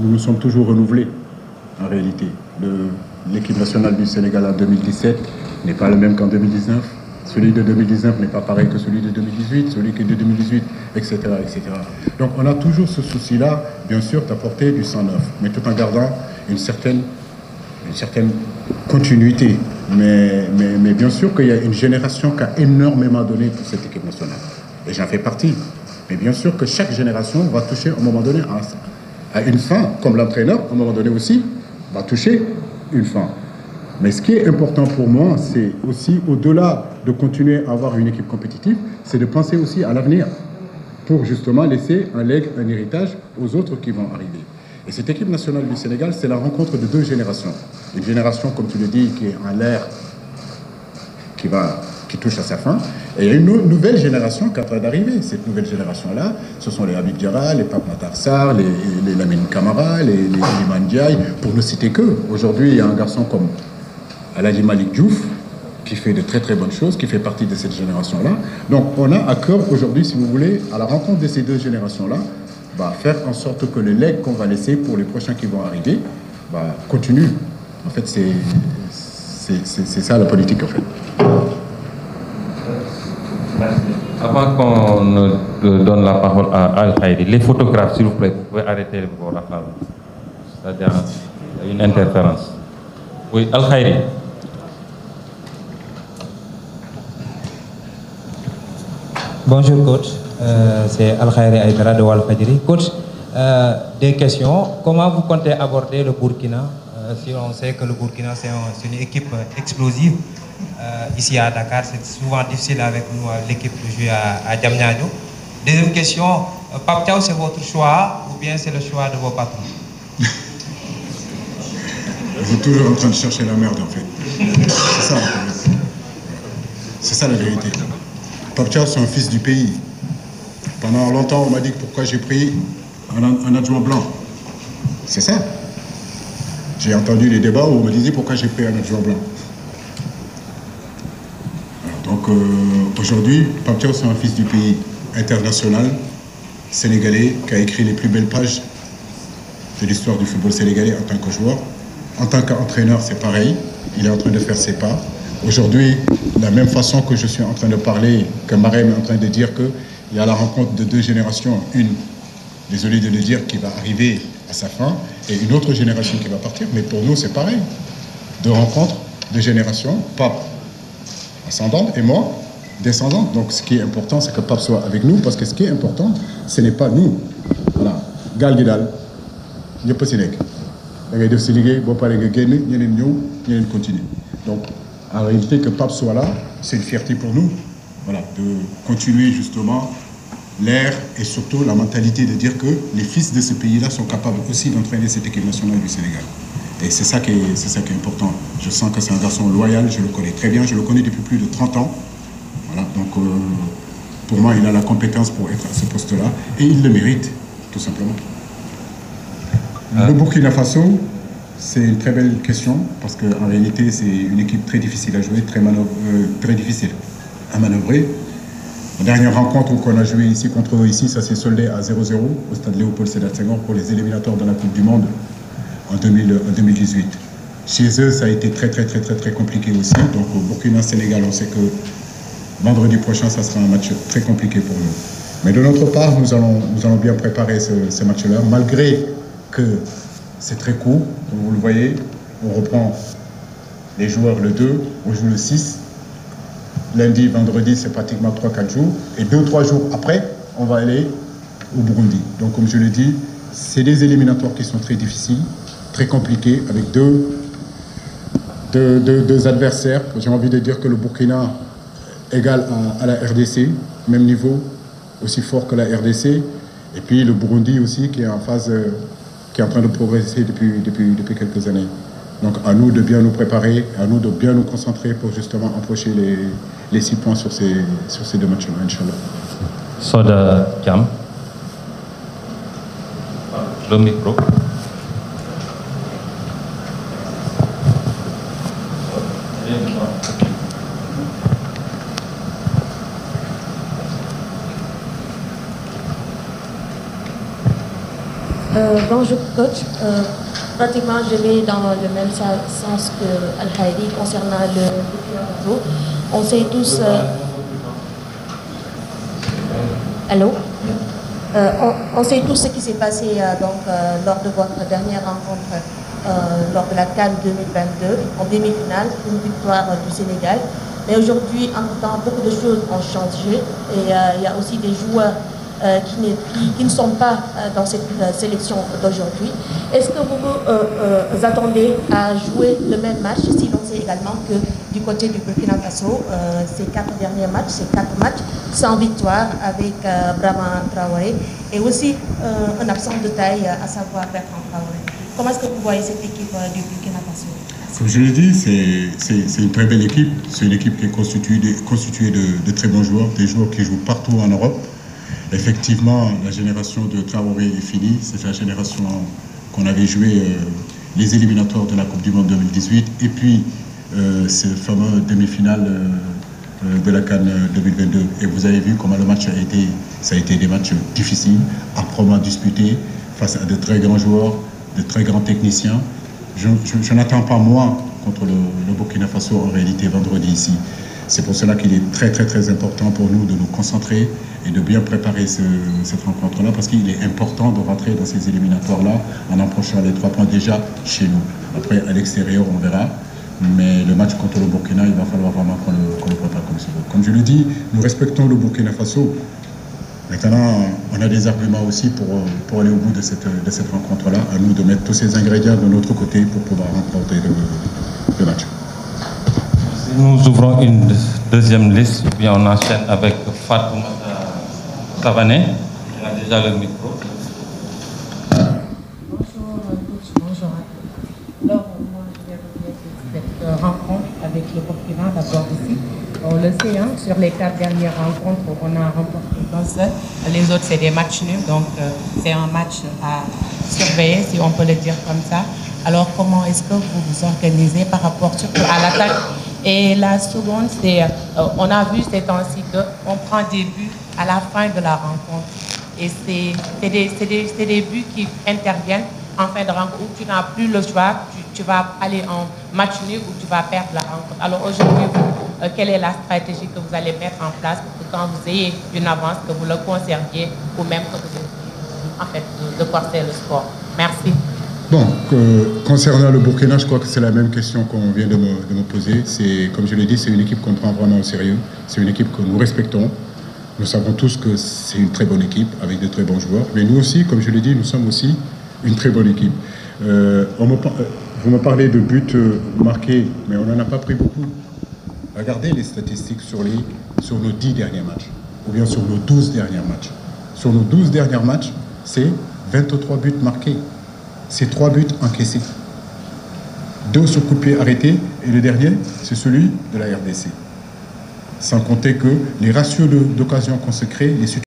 nous nous sommes toujours renouvelés, en réalité. L'équipe nationale du Sénégal en 2017 n'est pas le même qu'en 2019. Celui de 2019 n'est pas pareil que celui de 2018, celui de 2018, etc., etc. Donc on a toujours ce souci-là, bien sûr, d'apporter du sang neuf, mais tout en gardant une certaine, une certaine continuité. Mais, mais, mais bien sûr qu'il y a une génération qui a énormément donné pour cette équipe nationale. Et j'en fais partie. Mais bien sûr que chaque génération va toucher à un moment donné à, une fin, comme l'entraîneur, à un moment donné aussi, va toucher une fin. Mais ce qui est important pour moi, c'est aussi, au-delà de continuer à avoir une équipe compétitive, c'est de penser aussi à l'avenir pour justement laisser un leg, un héritage aux autres qui vont arriver. Et cette équipe nationale du Sénégal, c'est la rencontre de deux générations. Une génération, comme tu le dis, qui est en l'air, qui, va, qui touche à sa fin, et il y a une nouvelle génération qui est en train d'arriver. Cette nouvelle génération-là, ce sont les Habib les Pape Matarsar, les, les Lamine Camara, les, les Liman Diaye, pour ne citer que. Aujourd'hui, il y a un garçon comme Aladi Malik Diouf, qui fait de très très bonnes choses, qui fait partie de cette génération-là. Donc on a à cœur aujourd'hui, si vous voulez, à la rencontre de ces deux générations-là, bah, faire en sorte que le leg qu'on va laisser pour les prochains qui vont arriver bah, continue. En fait, c'est ça la politique en fait. Avant qu'on donne la parole à Al-Khaïri, les photographes, s'il vous plaît, vous pouvez arrêter vos rafales. C'est-à-dire, une interférence. Oui, Al-Khaïri. Bonjour coach, euh, c'est Al-Khairi Aïdara de Walfadjiri. Coach, euh, des questions. Comment vous comptez aborder le Burkina? Euh, Si on sait que le Burkina, c'est une équipe explosive. Ici à Dakar, c'est souvent difficile avec nous, l'équipe de jouer à, à. Deuxième question, Pape Thiaw, c'est votre choix ou bien c'est le choix de vos patrons? Vous êtes toujours en train de chercher la merde en fait. C'est ça. C'est ça la vérité. Pape c'est un fils du pays. Pendant longtemps, on m'a dit pourquoi j'ai pris un, adjoint blanc. C'est ça. J'ai entendu les débats où on me disait pourquoi j'ai pris un adjoint blanc. Donc euh, aujourd'hui, Pape c'est un fils du pays international, sénégalais, qui a écrit les plus belles pages de l'histoire du football sénégalais en tant que joueur. En tant qu'entraîneur, c'est pareil. Il est en train de faire ses pas. Aujourd'hui, de la même façon que je suis en train de parler, que Marem est en train de dire qu'il y a la rencontre de deux générations, une, désolé de le dire, qui va arriver à sa fin, et une autre génération qui va partir. Mais pour nous, c'est pareil. Deux rencontres, deux générations, Pape ascendante et moi descendante. Donc ce qui est important, c'est que Pape soit avec nous, parce que ce qui est important, ce n'est pas nous. Voilà. Gal Gidal, ñëpp si nekk donc en réalité, que Pape soit là, c'est une fierté pour nous. Voilà, de continuer justement l'air et surtout la mentalité de dire que les fils de ce pays-là sont capables aussi d'entraîner cette équipe nationale du Sénégal. Et c'est ça, qui est, ça qui est important. Je sens que c'est un garçon loyal, je le connais très bien, je le connais depuis plus de 30 ans. Voilà, donc euh, pour moi, il a la compétence pour être à ce poste-là et il le mérite, tout simplement. Le Burkina Faso, c'est une très belle question parce qu'en réalité, c'est une équipe très difficile à jouer, très, euh, très difficile à manœuvrer. La dernière rencontre qu'on a joué ici contre eux, ici, ça s'est soldé à 0-0 au stade Léopold Sédar Senghor pour les éliminatoires de la Coupe du Monde en, 2018. Chez eux, ça a été très, très, très, très, très compliqué aussi. Donc au Burkina-Sénégal, on sait que vendredi prochain, ça sera un match très compliqué pour nous. Mais de notre part, nous allons, bien préparer ce, ce match-là, malgré que c'est très court, comme vous le voyez. On reprend les joueurs le 2, on joue le 6. Lundi, vendredi, c'est pratiquement 3-4 jours. Et 2-3 jours après, on va aller au Burundi. Donc, comme je l'ai dit, c'est des éliminatoires qui sont très difficiles, très compliqués, avec deux, deux, adversaires. J'ai envie de dire que le Burkina égal à, la RDC, même niveau, aussi fort que la RDC. Et puis le Burundi aussi, qui est en phase euh, qui est en train de progresser depuis, depuis, depuis quelques années. Donc à nous de bien nous préparer, à nous de bien nous concentrer pour justement approcher les, les six points sur ces, sur ces deux matchs-là, Inch'Allah. Soda Kiam. Le micro. Bonjour coach. Euh, pratiquement, je vais dans le même sens que Al-Khairi concernant le On sait tous... Euh, allô? On, sait tous ce qui s'est passé lors de votre dernière rencontre lors de la Cannes 2022, en demi-finale, une victoire du Sénégal. Mais aujourd'hui, en temps, beaucoup de choses ont changé et il y a aussi des joueurs euh, qui, ne sont pas euh, dans cette euh, sélection d'aujourd'hui. Est-ce que vous vous attendez à jouer le même match? Si l'on sait également que du côté du Burkina Faso, ces quatre derniers matchs, ces quatre matchs sans victoire avec Brahma Traoré et aussi un absent de taille, à savoir Bertrand Traoré. Comment est-ce que vous voyez cette équipe du Burkina Faso? Comme je l'ai dit, c'est une très belle équipe. C'est une équipe qui est constituée, de, constituée de, très bons joueurs, des joueurs qui jouent partout en Europe. Effectivement, la génération de Traoré est finie. C'est la génération qu'on avait joué euh, les éliminatoires de la Coupe du Monde 2018 et puis euh, ce fameux demi-finale euh, de la Cannes 2022. Et vous avez vu comment le match a été. Ça a été des matchs difficiles, âprement disputés, face à de très grands joueurs, de très grands techniciens. Je, n'attends pas moins contre le Burkina Faso en réalité vendredi ici. C'est pour cela qu'il est très très très important pour nous de nous concentrer et de bien préparer cette rencontre-là parce qu'il est important de rentrer dans ces éliminatoires-là en approchant les trois points déjà chez nous. Après, à l'extérieur, on verra. Mais le match contre le Burkina, il va falloir vraiment qu'on le, prépare comme ça. Comme je le dis, nous respectons le Burkina Faso. Maintenant, on a des arguments aussi pour, aller au bout de cette, de cette rencontre-là. À nous de mettre tous ces ingrédients de notre côté pour pouvoir remporter le match nous ouvrons une deuxième liste, puis on enchaîne avec Fatou Savané, qui a déjà le micro. Bonjour, bonjour. Alors, moi, je vais revenir cette rencontre avec le Burkina, d'abord ici. On le sait, sur les quatre dernières rencontres, on a remporté un seul. Les autres, c'est des matchs nuls, donc euh, c'est un match à surveiller, si on peut le dire comme ça. Alors, comment est-ce que vous vous organisez par rapport surtout à l'attaque et la seconde, c'est, euh, on a vu ces temps-ci qu'on prend des buts à la fin de la rencontre. Et c'est des, des, des, buts qui interviennent en fin de rencontre où tu n'as plus le choix, tu, vas aller en match nul ou tu vas perdre la rencontre. Alors aujourd'hui, euh, quelle est la stratégie que vous allez mettre en place pour que quand vous ayez une avance, que vous le conserviez ou même que vous en fait, de, de porter le sport? Bon, concernant le Burkina, je crois que c'est la même question qu'on vient de me, poser. C'est, comme je l'ai dit, c'est une équipe qu'on prend vraiment au sérieux. C'est une équipe que nous respectons. Nous savons tous que c'est une très bonne équipe avec de très bons joueurs. Mais nous aussi, comme je l'ai dit, nous sommes aussi une très bonne équipe. Euh, euh, vous me parlez de buts euh, marqués, mais on n'en a pas pris beaucoup. Regardez les statistiques sur, les, sur nos 10 derniers matchs, ou bien sur nos 12 derniers matchs. Sur nos 12 derniers matchs, c'est 23 buts marqués c'est trois buts encaissés. Deux sur coup de pied arrêtés et le dernier, c'est celui de la RDC. Sans compter que les ratios d'occasion consacrés, les